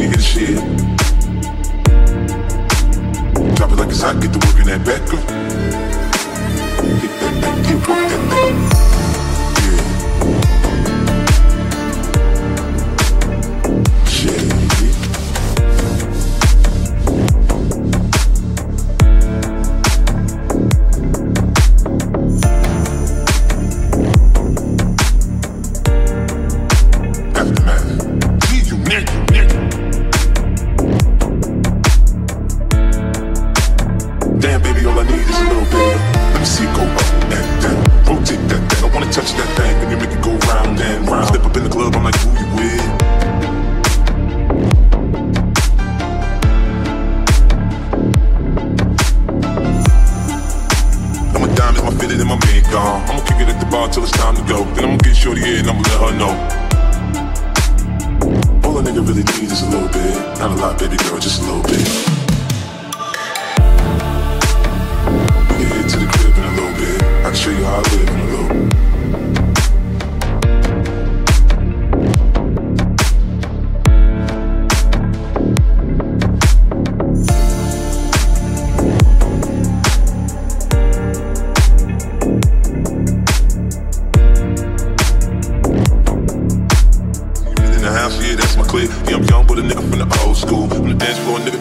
when the shit. Drop it like it's hot, get to work in that back. up in the club, I'm like, who you with? I'm a diamond, my fitted in my man. I'ma kick it at the bar till it's time to go. Then I'ma get shorty in, I'ma let her know. All a nigga really needs is a little bit. Not a lot, baby girl, just a little bit. Yeah, I'm young, but a nigga from the old school. On the dance floor, nigga